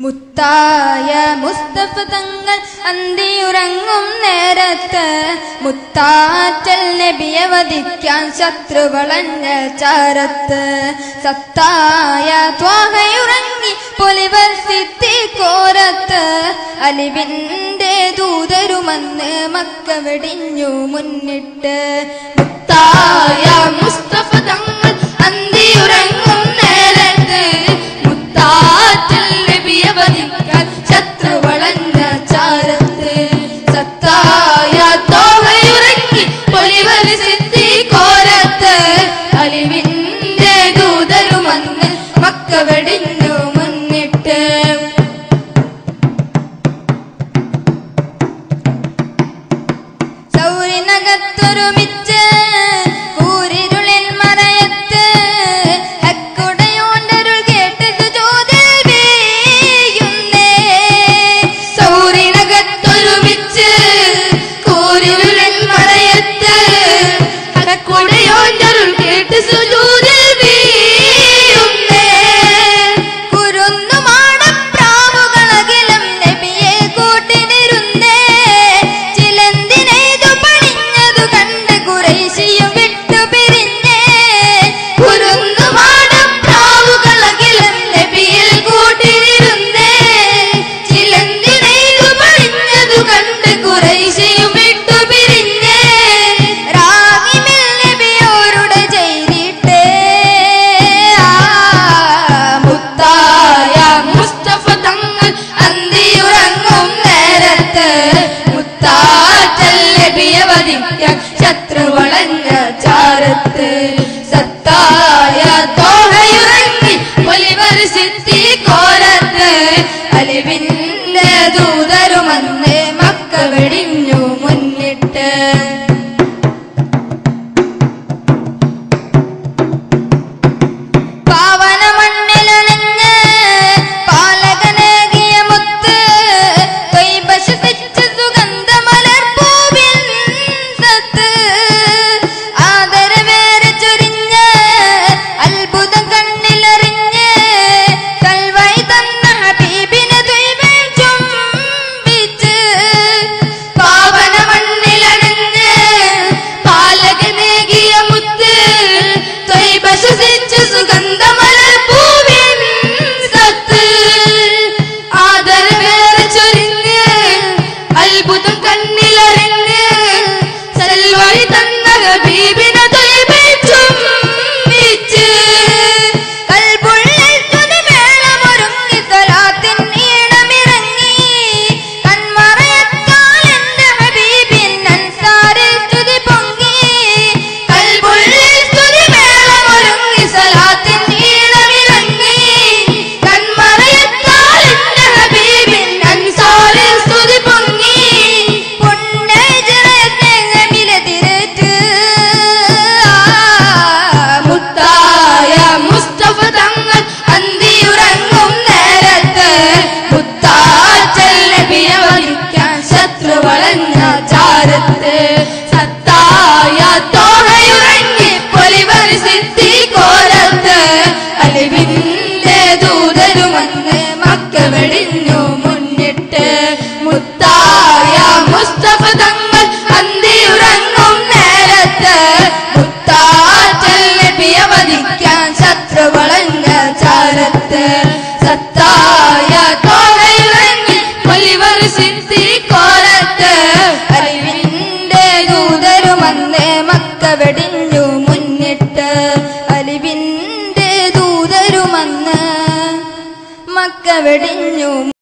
മുത്തായ മുസ്തഫ തങ്ങൾ അന്തിയുറങ്ങും നേരത്ത് മുത്താറ്റൽ നബിയ വധിക്കാൻ ശത്രു വളഞ്ഞ ചാരത്ത് സത്തായ ത്വാഹയുറങ്ങി പൊലിവർ സിദ്ധി കോരത്ത് അലിവിന്റെ ദൂതരുമന്ന് മക്ക വെടിഞ്ഞു മുന്നിട്ട് മുത്തായ മുസ്തഫ തങ്ങൾ അന്തിയുറങ്ങി 就是跟。മക്ക വെടിഞ്ഞു മുന്നിട്ട് അലിവിന്റെ ദൂതരുമന്ന് മക്ക വെടിഞ്ഞു